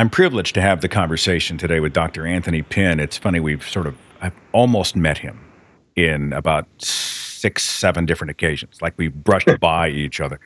I'm privileged to have the conversation today with Dr. Anthony Pinn. It's funny, we've sort of, I've almost met him in about six, seven different occasions. Like we brushed by each other.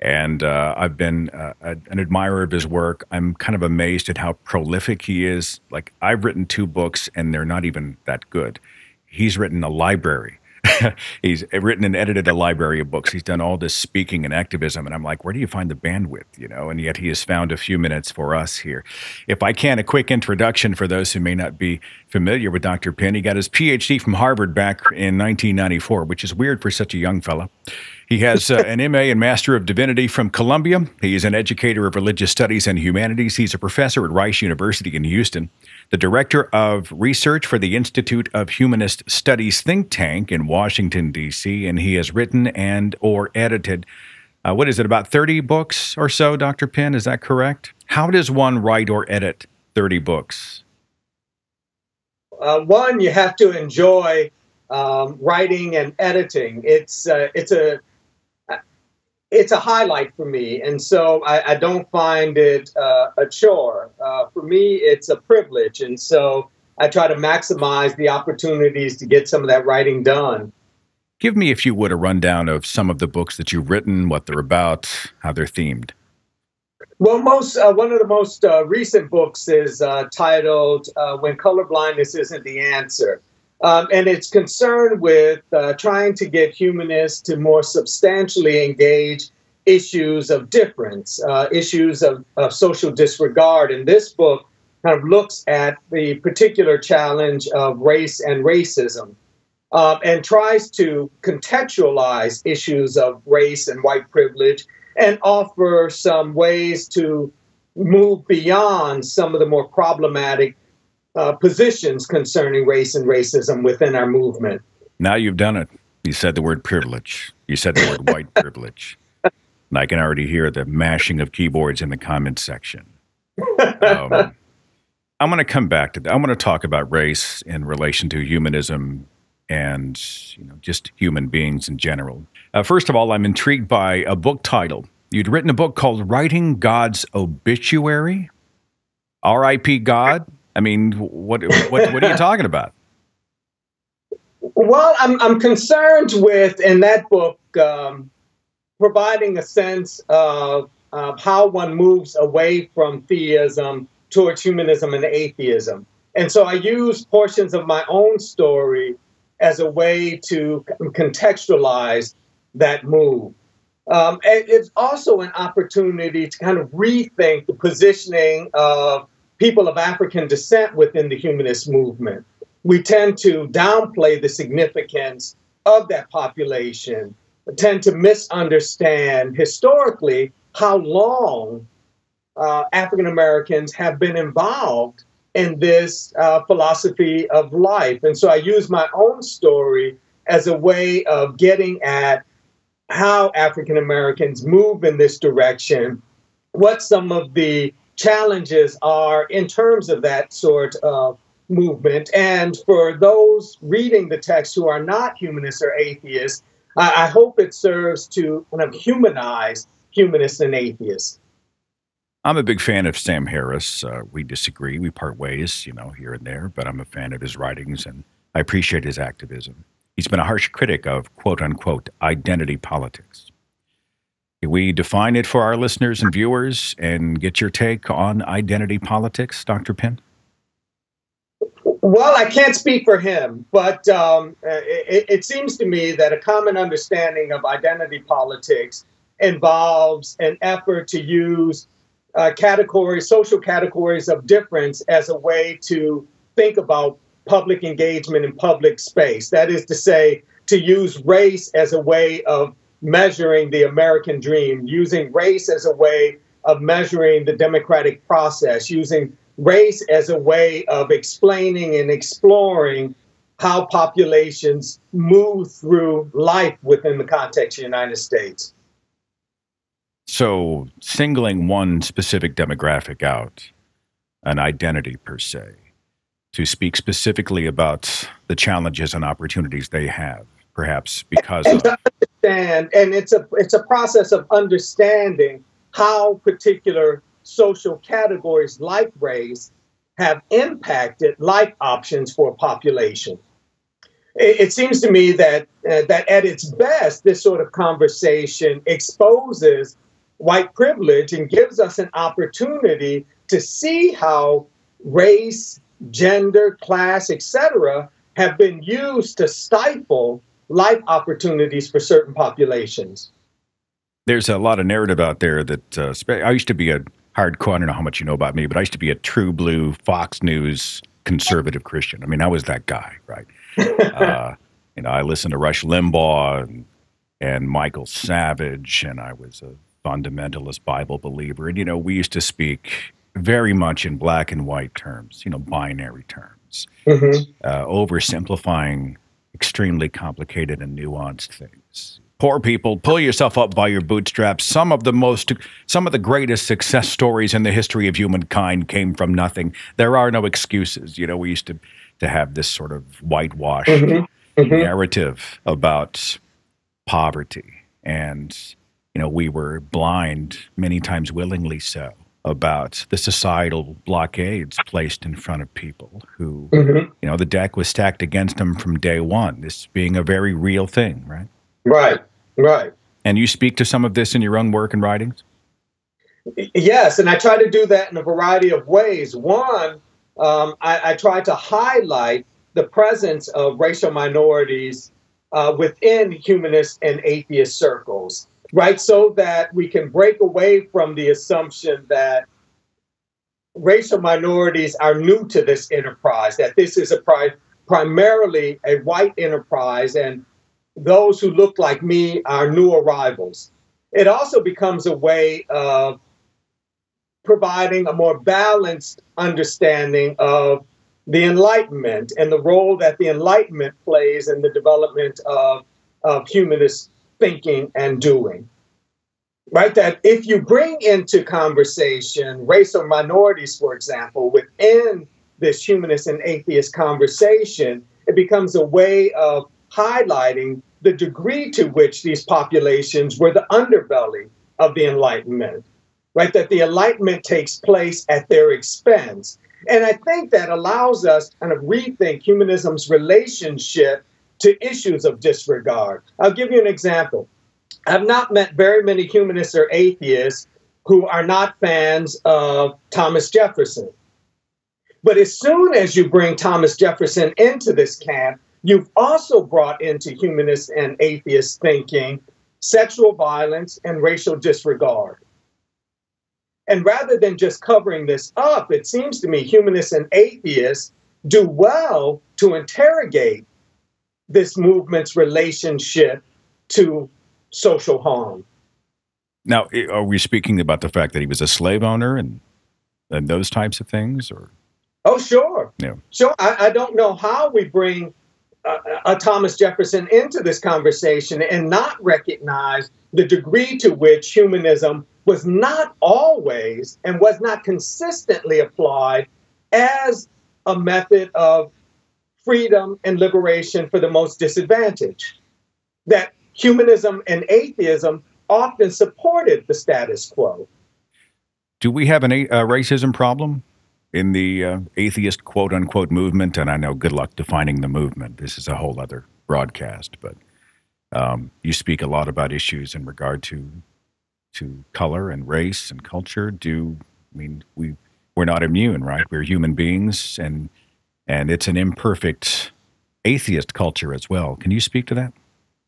And uh, I've been uh, an admirer of his work. I'm kind of amazed at how prolific he is. Like, I've written two books, and they're not even that good. He's written a library he's written and edited a library of books. He's done all this speaking and activism. And I'm like, where do you find the bandwidth? You know, and yet he has found a few minutes for us here. If I can, a quick introduction for those who may not be familiar with Dr. Pinn. He got his PhD from Harvard back in 1994, which is weird for such a young fellow. He has uh, an MA and Master of Divinity from Columbia. He is an educator of religious studies and humanities. He's a professor at Rice University in Houston the director of research for the Institute of Humanist Studies think tank in Washington D.C., and he has written and or edited uh, what is it about 30 books or so, Dr. Pinn? Is that correct? How does one write or edit 30 books? Uh, one, you have to enjoy um, writing and editing. It's uh, it's a it's a highlight for me, and so I, I don't find it uh, a chore. Uh, for me, it's a privilege, and so I try to maximize the opportunities to get some of that writing done. Give me, if you would, a rundown of some of the books that you've written, what they're about, how they're themed. Well, most uh, one of the most uh, recent books is uh, titled uh, "When Colorblindness Isn't the Answer." Um, and it's concerned with uh, trying to get humanists to more substantially engage issues of difference, uh, issues of, of, social disregard. And this book kind of looks at the particular challenge of race and racism um, and tries to contextualize issues of race and white privilege and offer some ways to move beyond some of the more problematic uh, positions concerning race and racism within our movement. Now you've done it. You said the word privilege. You said the word white privilege. And I can already hear the mashing of keyboards in the comments section. Um, I'm going to come back to that. I'm going to talk about race in relation to humanism and you know just human beings in general. Uh, first of all, I'm intrigued by a book title. You'd written a book called "Writing God's Obituary." R.I.P. God. I mean, what what what are you talking about? Well, I'm I'm concerned with in that book um, providing a sense of, of how one moves away from theism towards humanism and atheism, and so I use portions of my own story as a way to contextualize that move. Um, it's also an opportunity to kind of rethink the positioning of people of African descent within the humanist movement. We tend to downplay the significance of that population, tend to misunderstand historically how long uh, African Americans have been involved in this uh, philosophy of life. And so I use my own story as a way of getting at how African Americans move in this direction, what some of the challenges are in terms of that sort of movement. And for those reading the text who are not humanists or atheists, I, I hope it serves to kind of humanize humanists and atheists. I'm a big fan of Sam Harris. Uh, we disagree, we part ways, you know, here and there, but I'm a fan of his writings and I appreciate his activism. He's been a harsh critic of quote unquote identity politics. We define it for our listeners and viewers and get your take on identity politics, Dr. Pinn? Well, I can't speak for him, but um, it, it, seems to me that a common understanding of identity politics involves an effort to use uh, categories, social categories of difference, as a way to think about public engagement in public space. That is to say, to use race as a way of measuring the American dream, using race as a way of measuring the democratic process, using race as a way of explaining and exploring how populations move through life within the context of the United States. So, singling one specific demographic out, an identity per se, to speak specifically about the challenges and opportunities they have perhaps because and of understand and it's a it's a process of understanding how particular social categories like race have impacted life options for a population. It, it seems to me that uh, that at its best, this sort of conversation exposes white privilege and gives us an opportunity to see how race, gender, class, etc., have been used to stifle life opportunities for certain populations. There's a lot of narrative out there that uh, I used to be a hardcore. I don't know how much you know about me, but I used to be a true blue Fox News conservative Christian. I mean, I was that guy, right? uh, you know, I listened to Rush Limbaugh and, and Michael Savage, and I was a fundamentalist Bible believer. And, you know, we used to speak very much in black and white terms, you know, binary terms, mm-hmm. uh, oversimplifying extremely complicated and nuanced things. Poor people, pull yourself up by your bootstraps. Some of the most, some of the greatest success stories in the history of humankind came from nothing. There are no excuses. You know, we used to to have this sort of whitewashed mm-hmm. Mm-hmm. narrative about poverty, and you know, we were blind many times, willingly so, about the societal blockades placed in front of people who, mm-hmm. you know, the deck was stacked against them from day one. This being a very real thing, right? Right. Right. And you speak to some of this in your own work and writings? Yes, and I try to do that in a variety of ways. One, um, I, I, try to highlight the presence of racial minorities uh, within humanist and atheist circles, right? So that we can break away from the assumption that racial minorities are new to this enterprise, that this is a pri- primarily a white enterprise, and those who look like me are new arrivals. It also becomes a way of providing a more balanced understanding of the Enlightenment and the role that the Enlightenment plays in the development of, of humanist thinking and doing. Right? That if you bring into conversation race or minorities, for example, within this humanist and atheist conversation, it becomes a way of highlighting the degree to which these populations were the underbelly of the Enlightenment, right? That the Enlightenment takes place at their expense. And I think that allows us kind of rethink humanism's relationship to issues of disregard. I'll give you an example. I've not met very many humanists or atheists who are not fans of Thomas Jefferson. But as soon as you bring Thomas Jefferson into this camp, You've also brought into humanist and atheist thinking sexual violence and racial disregard. And rather than just covering this up, it seems to me humanists and atheists do well to interrogate this movement's relationship to social harm. Now, are we speaking about the fact that he was a slave owner and and those types of things, or? Oh, sure. Yeah. Sure. I, I don't know how we bring uh, uh, Thomas Jefferson into this conversation and not recognize the degree to which humanism was not always and was not consistently applied as a method of freedom and liberation for the most disadvantaged. That humanism and atheism often supported the status quo. Do we have an, a racism problem? in the uh, atheist quote unquote movement, and I know good luck defining the movement. This is a whole other broadcast, but um, you speak a lot about issues in regard to to color and race and culture. Do I mean we we're not immune, right? We're human beings, and and it's an imperfect atheist culture as well. Can you speak to that?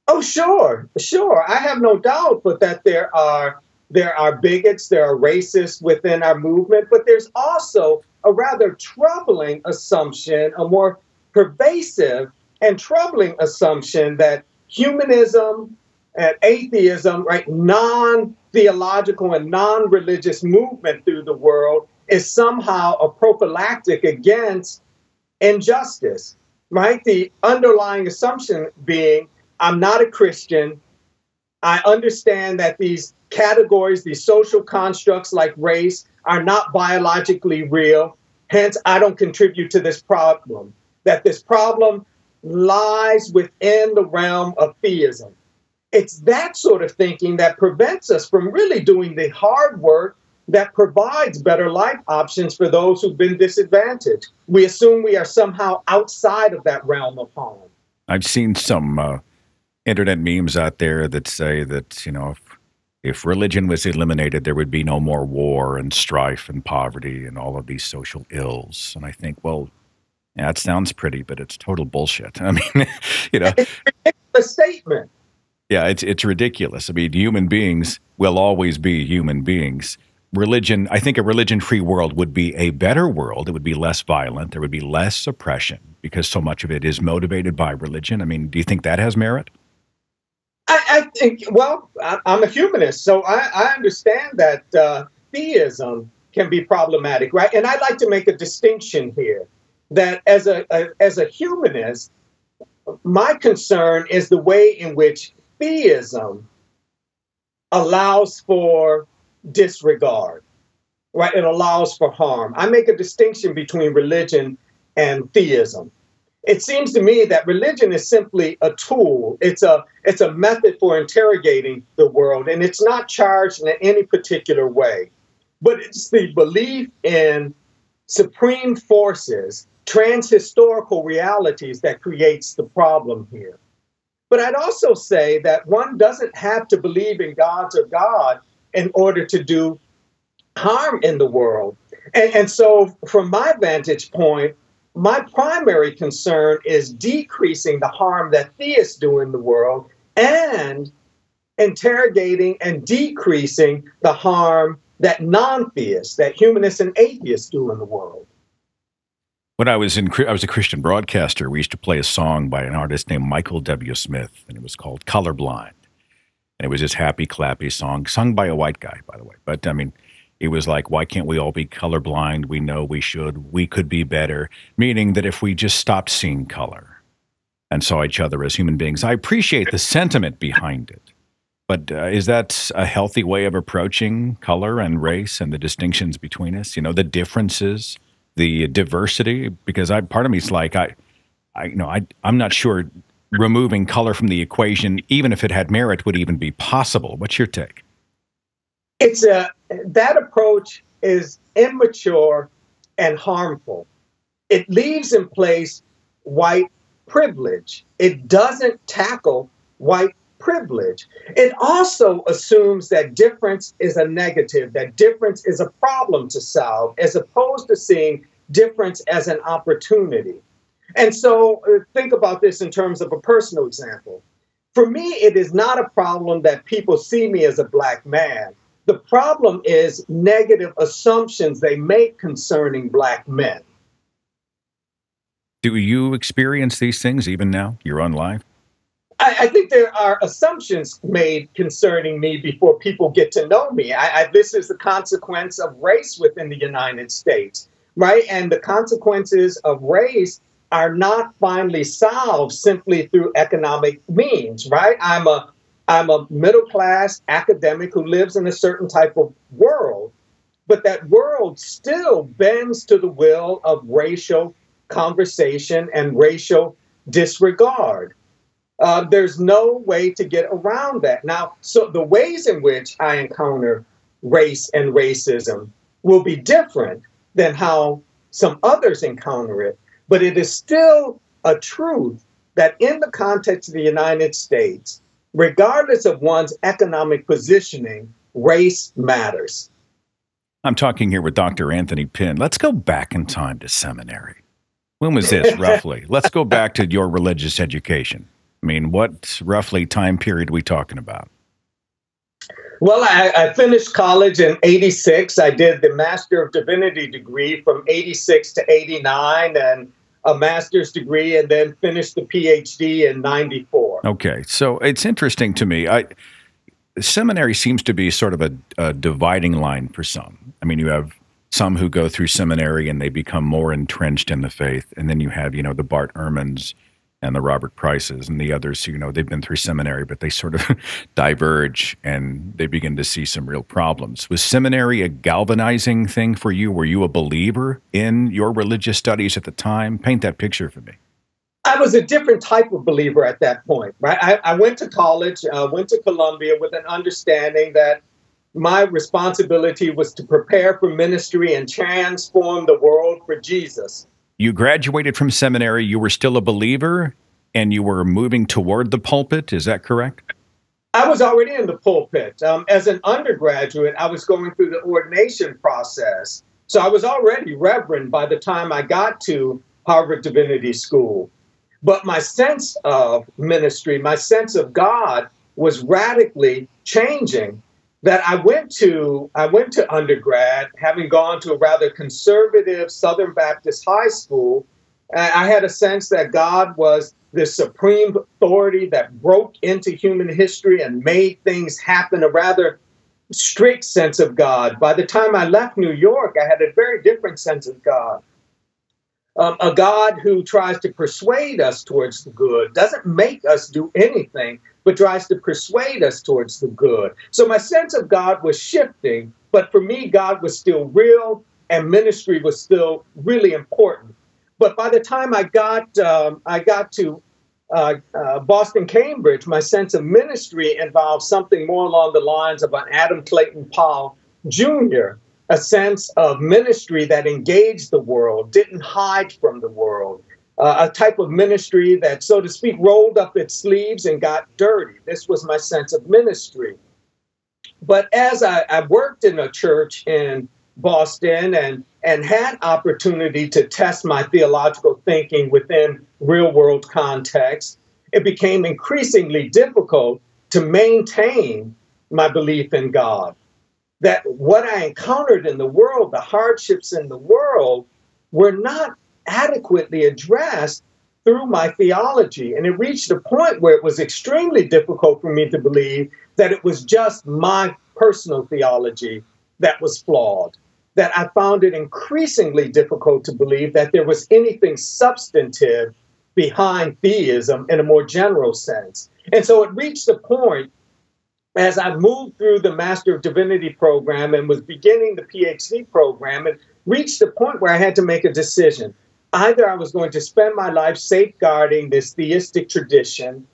Oh, sure, sure. I have no doubt, but that there are there are bigots, there are racists within our movement, but there's also a rather troubling assumption, a more pervasive and troubling assumption that humanism and atheism, right, non theological and non religious movement through the world is somehow a prophylactic against injustice, right? The underlying assumption being I'm not a Christian. I understand that these categories, these social constructs like race, are not biologically real. Hence, I don't contribute to this problem. That this problem lies within the realm of theism. It's that sort of thinking that prevents us from really doing the hard work that provides better life options for those who've been disadvantaged. We assume we are somehow outside of that realm of harm. I've seen some uh, internet memes out there that say that, you know, if, if religion was eliminated, there would be no more war and strife and poverty and all of these social ills. And I think, well, yeah, it sounds pretty, but it's total bullshit. I mean, you know, it's a statement. Yeah, it's it's ridiculous. I mean, human beings will always be human beings. Religion, I think a religion-free world would be a better world. It would be less violent. There would be less oppression because so much of it is motivated by religion. I mean, do you think that has merit? I, I think. Well, I'm a humanist, so I, I understand that uh, theism can be problematic, right? And I'd like to make a distinction here that as a, a as a humanist, my concern is the way in which theism allows for disregard, right? It allows for harm. I make a distinction between religion and theism. It seems to me that religion is simply a tool. It's a it's a method for interrogating the world, and it's not charged in any particular way. But it's the belief in supreme forces, transhistorical realities that creates the problem here. But I'd also say that one doesn't have to believe in gods or God in order to do harm in the world. And, and so, from my vantage point, my primary concern is decreasing the harm that theists do in the world and interrogating and decreasing the harm that non theists, that humanists and atheists do in the world. When I was in, I was a Christian broadcaster. We used to play a song by an artist named Michael W. Smith, and it was called "Colorblind." And it was this happy, clappy song, sung by a white guy, by the way. But I mean, it was like, why can't we all be colorblind? We know we should. We could be better. Meaning that if we just stopped seeing color and saw each other as human beings, I appreciate the sentiment behind it. But uh, is that a healthy way of approaching color and race and the distinctions between us? You know, the differences the diversity because I part of me is like I, I you know I I'm not sure removing color from the equation, even if it had merit, would even be possible. What's your take? It's a that approach is immature and harmful. It leaves in place white privilege. It doesn't tackle white privilege. It also assumes that difference is a negative, that difference is a problem to solve, as opposed to seeing difference as an opportunity. And so uh, think about this in terms of a personal example. For me, it is not a problem that people see me as a black man. The problem is negative assumptions they make concerning black men. Do you experience these things even now? You're on live? I, I, think there are assumptions made concerning me before people get to know me. I, I, this is the consequence of race within the United States, right? And the consequences of race are not finally solved simply through economic means, right? I'm a I'm a middle class academic who lives in a certain type of world, but that world still bends to the will of racial conversation and racial disregard. Uh, there's no way to get around that. Now, so the ways in which I encounter race and racism will be different than how some others encounter it, but it is still a truth that in the context of the United States, regardless of one's economic positioning, race matters. I'm talking here with Dr. Anthony Pinn. Let's go back in time to seminary. When was this roughly? Let's go back to your religious education. I mean, what roughly time period are we talking about? Well, I, I, finished college in 86. I did the Master of Divinity degree from 86 to 89 and a master's degree and then finished the PhD in 94. Okay. So it's interesting to me. I seminary seems to be sort of a, a dividing line for some. I mean, you have some who go through seminary and they become more entrenched in the faith. And then you have, you know, the Bart Ehrmans and the Robert Prices and the others, you know, they've been through seminary, but they sort of diverge and they begin to see some real problems. Was seminary a galvanizing thing for you? Were you a believer in your religious studies at the time? Paint that picture for me. I was a different type of believer at that point, right? I, I went to college, uh, went to Columbia with an understanding that my responsibility was to prepare for ministry and transform the world for Jesus. You graduated from seminary, you were still a believer, and you were moving toward the pulpit. Is that correct? I was already in the pulpit. Um, as an undergraduate, I was going through the ordination process. So I was already reverend by the time I got to Harvard Divinity School. But my sense of ministry, my sense of God was radically changing. That I went to I went to undergrad, having gone to a rather conservative Southern Baptist high school. I had a sense that God was the supreme authority that broke into human history and made things happen, a rather strict sense of God. By the time I left New York, I had a very different sense of God. Um, a God who tries to persuade us towards the good, doesn't make us do anything, but tries to persuade us towards the good. So my sense of God was shifting, but for me, God was still real and ministry was still really important. But by the time I got um, I got to uh, uh, Boston Cambridge, my sense of ministry involved something more along the lines of an Adam Clayton Powell Jr., a sense of ministry that engaged the world, didn't hide from the world, uh, a type of ministry that, so to speak, rolled up its sleeves and got dirty. This was my sense of ministry. But as I, I worked in a church in Boston and and had opportunity to test my theological thinking within real world context, it became increasingly difficult to maintain my belief in God. That what I encountered in the world, the hardships in the world, were not adequately addressed through my theology. And it reached a point where it was extremely difficult for me to believe that it was just my personal theology that was flawed that I found it increasingly difficult to believe that there was anything substantive behind theism in a more general sense. And so it reached a point as I moved through the Master of Divinity program and was beginning the PhD program, it reached a point where I had to make a decision. Either I was going to spend my life safeguarding this theistic tradition,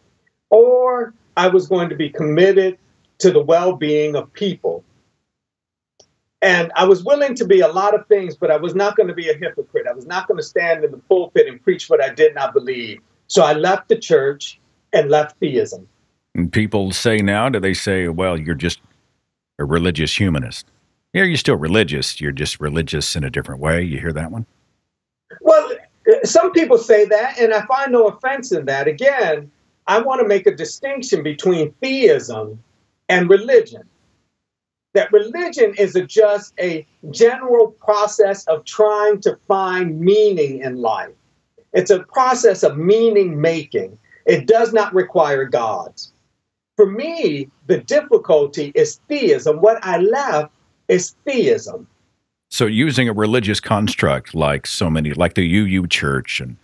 or I was going to be committed to the well being of people. And I was willing to be a lot of things, but I was not going to be a hypocrite. I was not going to stand in the pulpit and preach what I did not believe. So I left the church and left theism. And people say now, do they say, well, you're just a religious humanist? Yeah, you're still religious. You're just religious in a different way. You hear that one? Some people say that, and I find no offense in that. Again, I want to make a distinction between theism and religion that religion is a, just a general process of trying to find meaning in life. It's a process of meaning making. It does not require gods. For me, the difficulty is theism. What I left is theism. So, using a religious construct like so many, like the UU Church and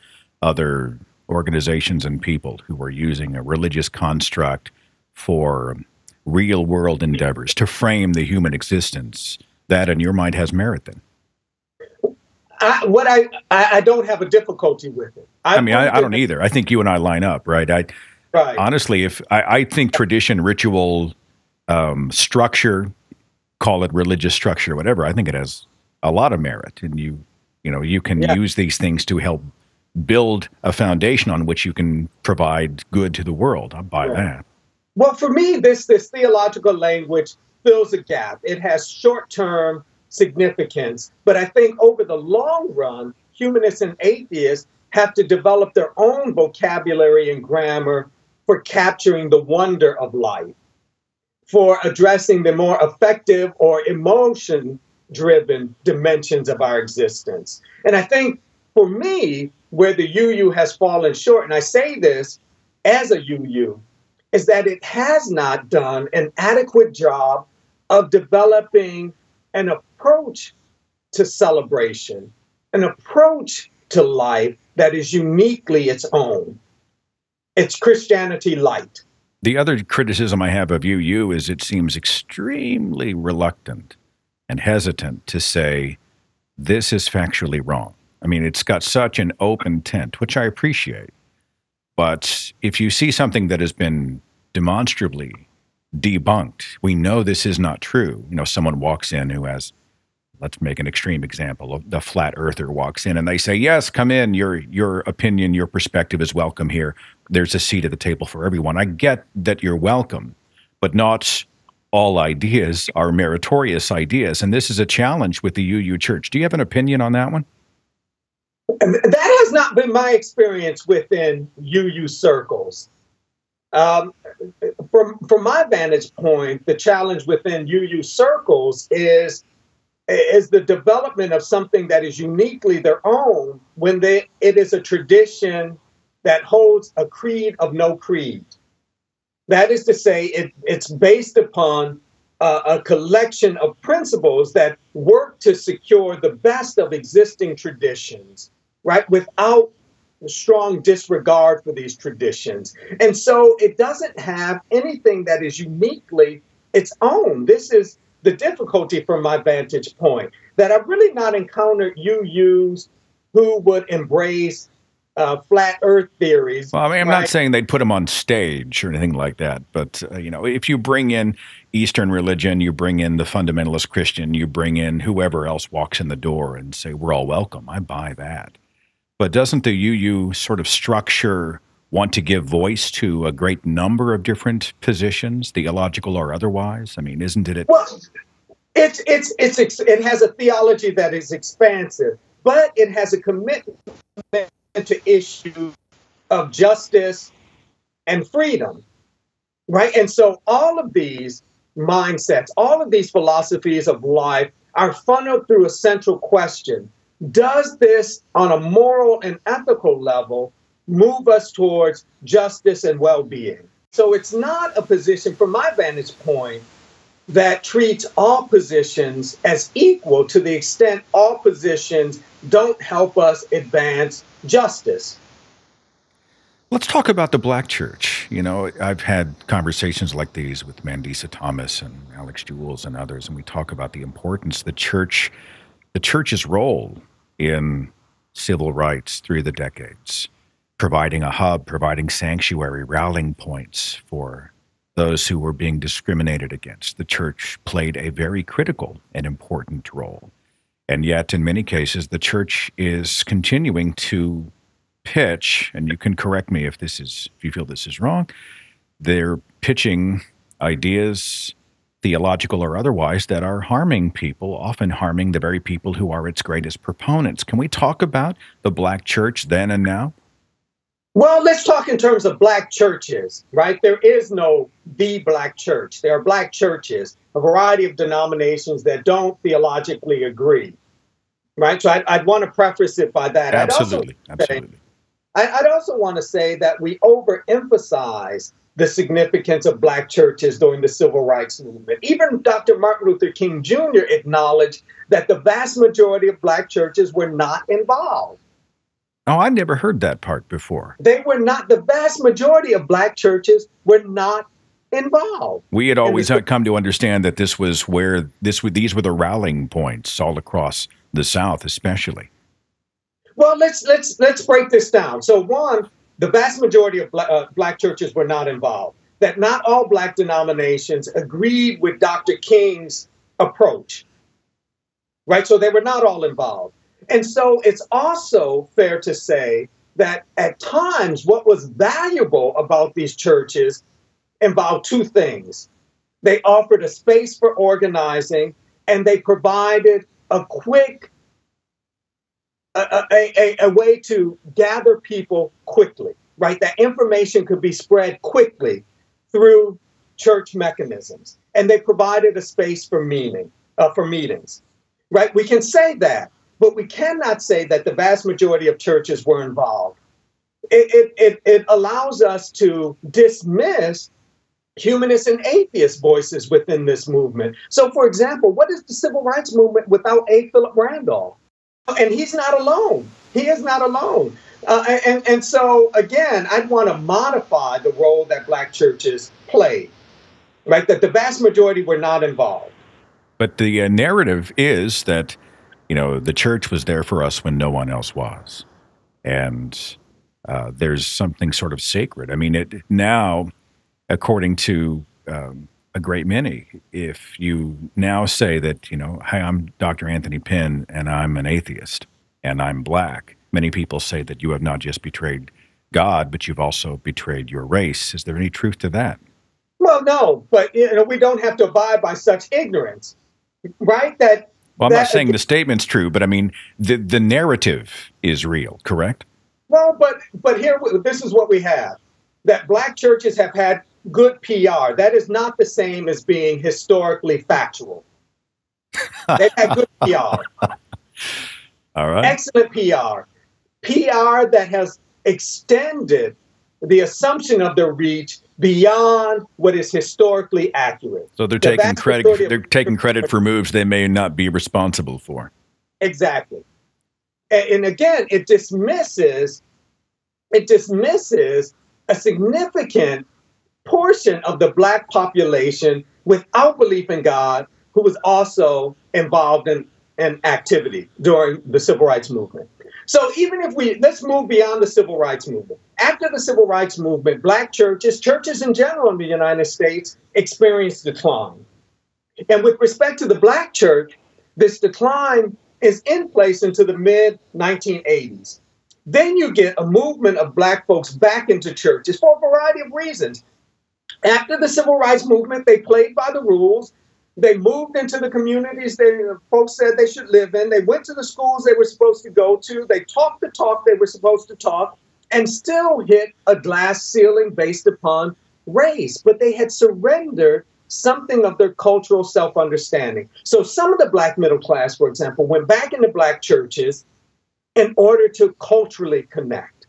other organizations and people who are using a religious construct for real world endeavors to frame the human existence, that in your mind has merit then? I, what I, I don't have a difficulty with it. I, I mean, I, I, don't either. I think you and I line up, right? I right. honestly, if I, think tradition, ritual, um, structure, call it religious structure, whatever. I think it has a lot of merit, and you, you know, you can yeah. use these things to help build a foundation on which you can provide good to the world. I buy yeah. that. Well, for me, this this theological language fills a gap. It has short term significance, but I think over the long run, humanists and atheists have to develop their own vocabulary and grammar for capturing the wonder of life, for addressing the more affective or emotion driven dimensions of our existence. And I think for me, where the UU has fallen short, and I say this as a UU, is that it has not done an adequate job of developing an approach to celebration, an approach to life that is uniquely its own. It's Christianity light. The other criticism I have of UU is it seems extremely reluctant and hesitant to say, this is factually wrong. I mean, it's got such an open tent, which I appreciate. But if you see something that has been demonstrably debunked. We know this is not true. You know, someone walks in who has, let's make an extreme example. The flat earther walks in and they say, "Yes, come in. Your your opinion, your perspective is welcome here. There's a seat at the table for everyone." I get that you're welcome, but not all ideas are meritorious ideas, and this is a challenge with the UU Church. Do you have an opinion on that one? That has not been my experience within UU circles. Um, from from my vantage point, the challenge within UU circles is is the development of something that is uniquely their own when they it is a tradition that holds a creed of no creed. That is to say, it, it's based upon uh, a collection of principles that work to secure the best of existing traditions, right, without strong disregard for these traditions. And so it doesn't have anything that is uniquely its own. This is the difficulty from my vantage point that I've really not encountered UUs who would embrace uh, flat Earth theories. Well, I mean, I'm right? not saying they'd put them on stage or anything like that, but uh, you know, if you bring in Eastern religion, you bring in the fundamentalist Christian, you bring in whoever else walks in the door and say we're all welcome. I buy that. But doesn't the UU sort of structure want to give voice to a great number of different positions, theological or otherwise? I mean, isn't it? Well, it's it's it's it has a theology that is expansive, but it has a commitment to issues of justice and freedom, right? And so all of these mindsets, all of these philosophies of life are funneled through a central question does this, on a moral and ethical level, move us towards justice and well being? So it's not a position, from my vantage point, that treats all positions as equal to the extent all positions don't help us advance justice. Let's talk about the black church. You know, I've had conversations like these with Mandisa Thomas and Alix Jules and others, and we talk about the importance the church the church's role in civil rights through the decades, providing a hub, providing sanctuary, rallying points for those who were being discriminated against. The church played a very critical and important role. And yet, in many cases, the church is continuing to pitch, and you can correct me if this is if you feel this is wrong, they're pitching ideas theological or otherwise, that are harming people, often harming the very people who are its greatest proponents. Can we talk about the black church then and now? Well, let's talk in terms of black churches, right? There is no the black church. There are black churches, a variety of denominations that don't theologically agree, right? So I'd, I'd want to preface it by that. Absolutely. I'd absolutely. Say, I'd also want to say that we overemphasize the significance of black churches during the civil rights movement. Even Dr. Martin Luther King Jr. acknowledged that the vast majority of black churches were not involved. Oh, I never heard that part before. They were not, the vast majority of black churches were not involved. We had always come to understand that this was where this these were the rallying points all across the South, especially. Well, let's let's let's break this down. So, one, the vast majority of black, uh, black churches were not involved. That not all black denominations agreed with Dr. King's approach, right? So they were not all involved. And so it's also fair to say that at times what was valuable about these churches involved two things. They offered a space for organizing and they provided a quick a, a, a, way to gather people quickly, right? That information could be spread quickly through church mechanisms. And they provided a space for meaning, uh, for meetings, right? We can say that, but we cannot say that the vast majority of churches were involved. It, it, it, it allows us to dismiss humanist and atheist voices within this movement. So, for example, what is the civil rights movement without A. Philip Randolph? And he's not alone. He is not alone. Uh, and, and so, again, I'd want to modify the role that black churches played, right? That the vast majority were not involved. But the uh, narrative is that, you know, the church was there for us when no one else was. And uh, there's something sort of sacred. I mean, it now, according to um, a great many. If you now say that, you know, hi, I'm Dr. Anthony Pinn and I'm an atheist and I'm black, many people say that you have not just betrayed God, but you've also betrayed your race. Is there any truth to that? Well, no, but you know, we don't have to abide by such ignorance, right? That well, I'm that, not saying the statement's true, but I mean the the narrative is real, correct? Well, but but here this is what we have: that black churches have had good PR. That is not the same as being historically factual. They've had good PR. All right. Excellent PR. PR that has extended the assumption of their reach beyond what is historically accurate. So they're the taking credit. They're taking credit for moves they may not be responsible for. Exactly. And, and again, it dismisses it dismisses a significant portion of the black population without belief in God who was also involved in, in activity during the civil rights movement. So even if we let's move beyond the civil rights movement. After the civil rights movement, black churches, churches in general in the United States, experienced decline. And with respect to the black church, this decline is in place into the mid 1980s. Then you get a movement of black folks back into churches for a variety of reasons. After the civil rights movement, they played by the rules. They moved into the communities that folks said they should live in. They went to the schools they were supposed to go to. They talked the talk they were supposed to talk and still hit a glass ceiling based upon race. But they had surrendered something of their cultural self understanding. So some of the black middle class, for example, went back into black churches in order to culturally connect,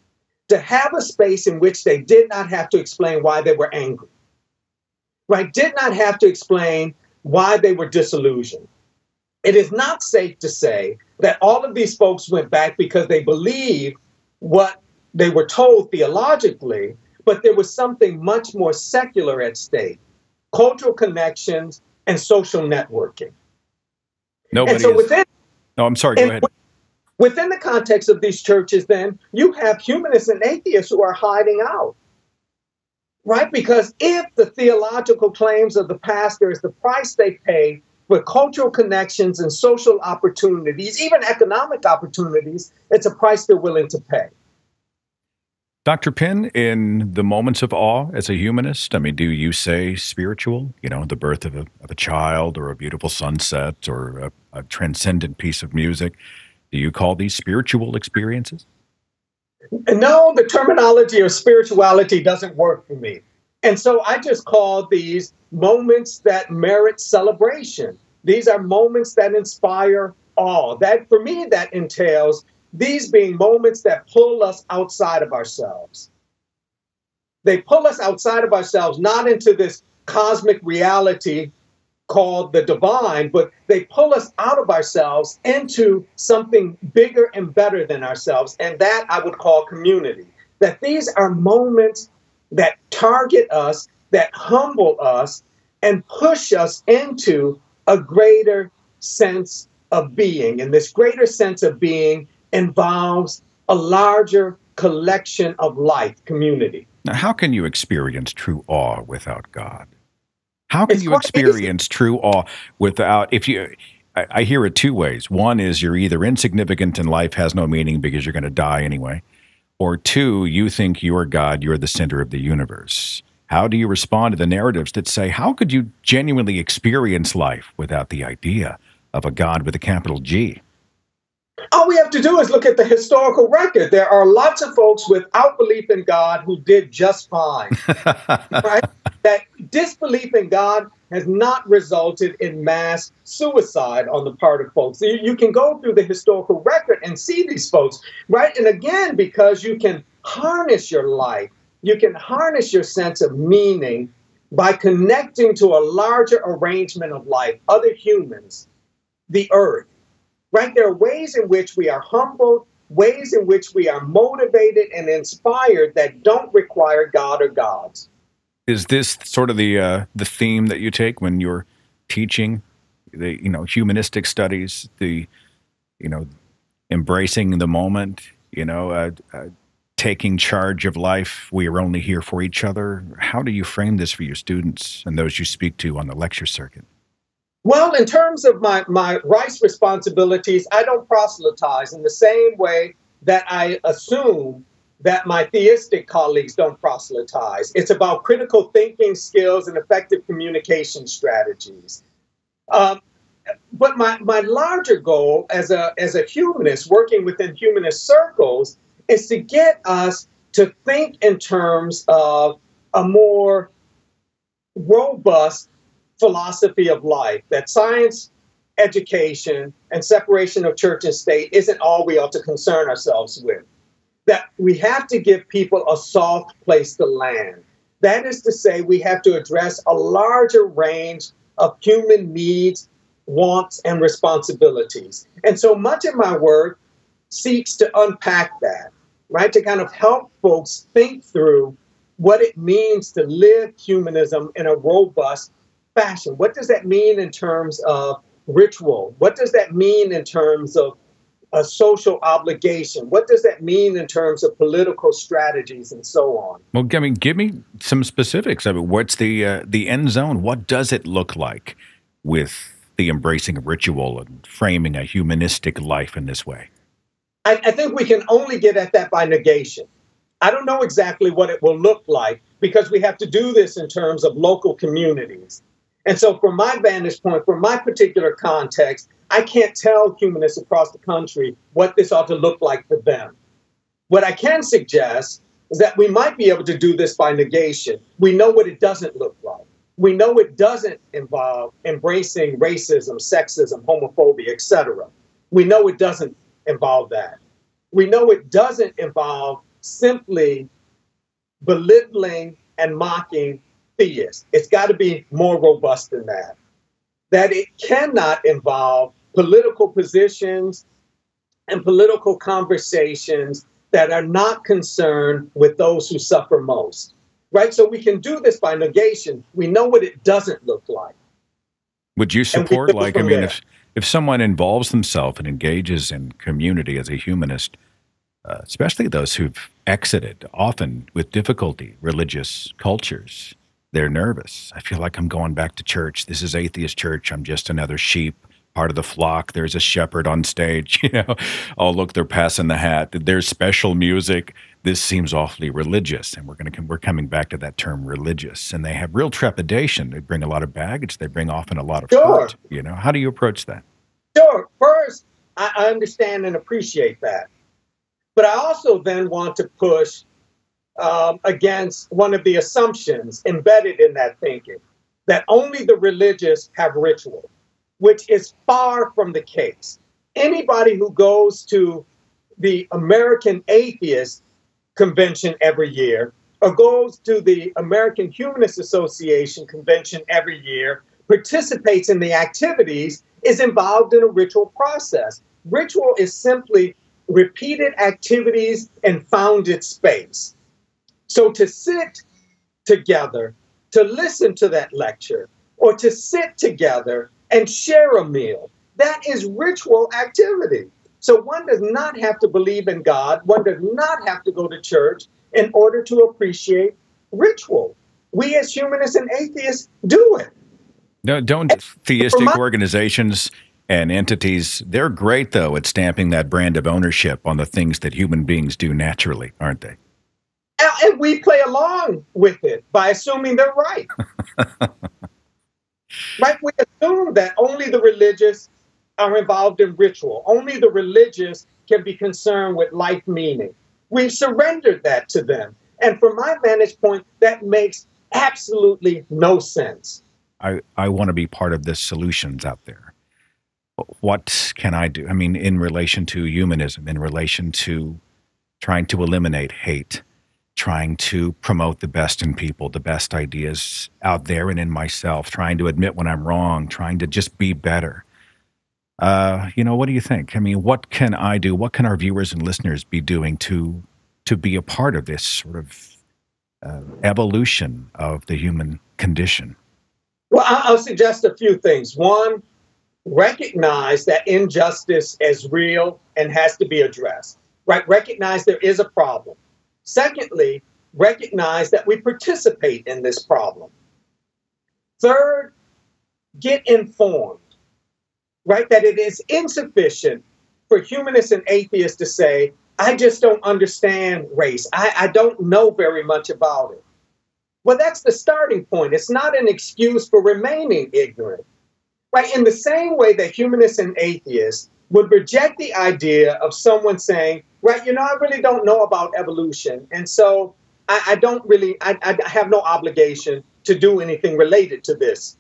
to have a space in which they did not have to explain why they were angry, right? Did not have to explain why they were disillusioned. It is not safe to say that all of these folks went back because they believed what they were told theologically, but there was something much more secular at stake cultural connections and social networking. Nobody and so within, no, I'm sorry, go ahead. Within the context of these churches, then, you have humanists and atheists who are hiding out right? Because if the theological claims of the pastor is the price they pay for cultural connections and social opportunities, even economic opportunities, it's a price they're willing to pay. Dr. Pinn, in the moments of awe as a humanist, I mean, do you say spiritual? You know, the birth of a, of a child or a beautiful sunset or a, a transcendent piece of music. Do you call these spiritual experiences? No, the terminology of spirituality doesn't work for me. And so I just call these moments that merit celebration. These are moments that inspire awe. That for me, that entails these being moments that pull us outside of ourselves. They pull us outside of ourselves, not into this cosmic reality called the divine, but they pull us out of ourselves into something bigger and better than ourselves. And that I would call community. That these are moments that target us, that humble us, and push us into a greater sense of being. And this greater sense of being involves a larger collection of life, community. Now, how can you experience true awe without God? How can it's you experience true awe without, if you, I, I hear it two ways. One is you're either insignificant and life has no meaning because you're going to die anyway, or two, you think you're God, you're the center of the universe. How do you respond to the narratives that say, how could you genuinely experience life without the idea of a God with a capital G? All we have to do is look at the historical record. There are lots of folks without belief in God who did just fine. right? That disbelief in God has not resulted in mass suicide on the part of folks. You, you can go through the historical record and see these folks, right? And again, because you can harness your life, you can harness your sense of meaning by connecting to a larger arrangement of life, other humans, the earth right? There are ways in which we are humbled, ways in which we are motivated and inspired that don't require God or gods. Is this sort of the uh, the theme that you take when you're teaching the you know humanistic studies, the you know embracing the moment? You know, uh, uh, taking charge of life. We are only here for each other. How do you frame this for your students and those you speak to on the lecture circuit? Well, in terms of my, my rights responsibilities, I don't proselytize in the same way that I assume that my theistic colleagues don't proselytize. It's about critical thinking skills and effective communication strategies. Um, but my, my larger goal as a, as a humanist, working within humanist circles, is to get us to think in terms of a more robust philosophy of life, that science, education, and separation of church and state isn't all we ought to concern ourselves with. That we have to give people a soft place to land. That is to say, we have to address a larger range of human needs, wants, and responsibilities. And so much of my work seeks to unpack that, right? To kind of help folks think through what it means to live humanism in a robust fashion. What does that mean in terms of ritual? What does that mean in terms of a social obligation? What does that mean in terms of political strategies and so on? Well, I mean, give me some specifics. of it. what's the uh, the end zone? What does it look like with the embracing of ritual and framing a humanistic life in this way? I, I think we can only get at that by negation. I don't know exactly what it will look like because we have to do this in terms of local communities. And so, from my vantage point, from my particular context, I can't tell humanists across the country what this ought to look like for them. What I can suggest is that we might be able to do this by negation. We know what it doesn't look like. We know it doesn't involve embracing racism, sexism, homophobia, etc. We know it doesn't involve that. We know it doesn't involve simply belittling and mocking theists. It's got to be more robust than that. That it cannot involve political positions and political conversations that are not concerned with those who suffer most right? So we can do this by negation. We know what it doesn't look like. Would you support, like, I mean, if, if someone involves themselves and engages in community as a humanist, uh, especially those who've exited, often with difficulty, religious cultures, they're nervous. I feel like I'm going back to church. This is atheist church. I'm just another sheep part of the flock. There's a shepherd on stage, you know. Oh, look, they're passing the hat. There's special music. This seems awfully religious, and we're going to we're coming back to that term religious. And they have real trepidation. They bring a lot of baggage. They bring often a lot of sure. hurt. You know, how do you approach that? Sure. First, I understand and appreciate that, but I also then want to push um, against one of the assumptions embedded in that thinking that only the religious have ritual which is far from the case. Anybody who goes to the American Atheist Convention every year or goes to the American Humanist Association convention every year, participates in the activities, is involved in a ritual process. Ritual is simply repeated activities and founded space. So to sit together, to listen to that lecture, or to sit together and share a meal. That is ritual activity. So one does not have to believe in God, one does not have to go to church in order to appreciate ritual. We as humanists and atheists do it. No, don't theistic my- organizations and entities, they're great though at stamping that brand of ownership on the things that human beings do naturally, aren't they? And we play along with it by assuming they're right. Right? We assume that only the religious are involved in ritual. Only the religious can be concerned with life meaning. We've surrendered that to them. And from my vantage point, that makes absolutely no sense. I, I want to be part of the solutions out there. What can I do? I mean, in relation to humanism, in relation to trying to eliminate hate, trying to promote the best in people, the best ideas out there and in myself, trying to admit when I'm wrong, trying to just be better. Uh, you know, what do you think? I mean, what can I do? What can our viewers and listeners be doing to to be a part of this sort of uh, evolution of the human condition? Well, I'll suggest a few things. One, recognize that injustice is real and has to be addressed. Right? Recognize there is a problem Secondly, recognize that we participate in this problem. Third, get informed, right? That it is insufficient for humanists and atheists to say, I just don't understand race. I, I don't know very much about it. Well, that's the starting point. It's not an excuse for remaining ignorant. Right? In the same way that humanists and atheists would reject the idea of someone saying, right, you know, I really don't know about evolution. And so I, I don't really, I, I, have no obligation to do anything related to this.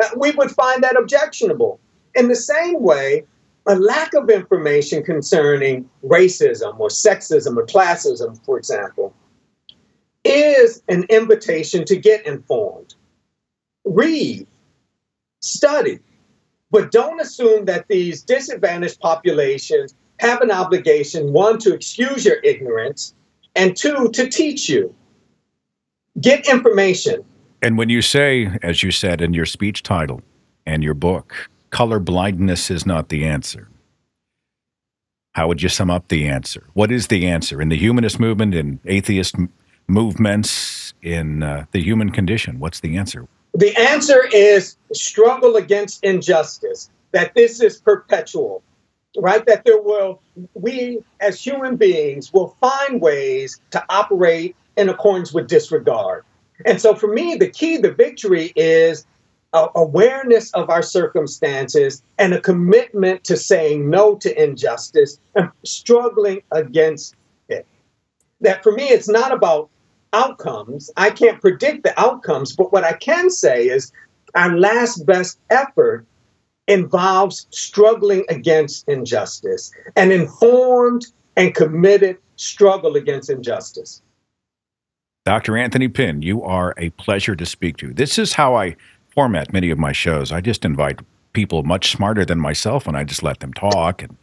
Uh, we would find that objectionable. In the same way, a lack of information concerning racism or sexism or classism, for example, is an invitation to get informed. Read, study, but don't assume that these disadvantaged populations have an obligation, one, to excuse your ignorance, and two, to teach you. Get information. And when you say, as you said in your speech title and your book, color blindness is not the answer, how would you sum up the answer? What is the answer in the humanist movement, in atheist movements, in uh, the human condition? What's the answer? The answer is struggle against injustice, that this is perpetual, right? That there will, we as human beings will find ways to operate in accordance with disregard. And so for me, the key, the victory is awareness of our circumstances and a commitment to saying no to injustice and struggling against it. That for me, it's not about outcomes. I can't predict the outcomes, but what I can say is our last best effort involves struggling against injustice, an informed and committed struggle against injustice. Dr. Anthony Pinn, you are a pleasure to speak to. This is how I format many of my shows. I just invite people much smarter than myself and I just let them talk and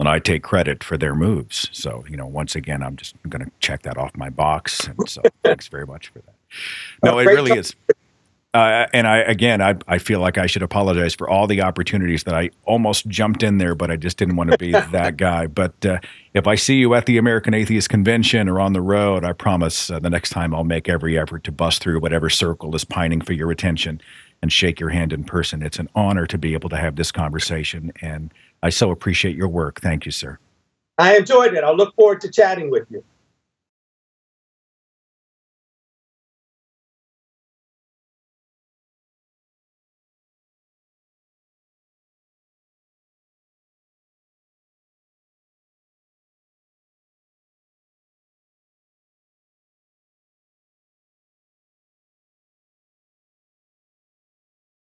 when I take credit for their moves. So, you know, once again, I'm just going to check that off my box. And so thanks very much for that. No, it really is. Uh, and I again, I, I feel like I should apologize for all the opportunities that I almost jumped in there, but I just didn't want to be that guy. But uh, if I see you at the American Atheist Convention or on the road, I promise uh, the next time I'll make every effort to bust through whatever circle is pining for your attention and shake your hand in person. It's an honor to be able to have this conversation, and I so appreciate your work. Thank you, sir. I enjoyed it. I'll look forward to chatting with you.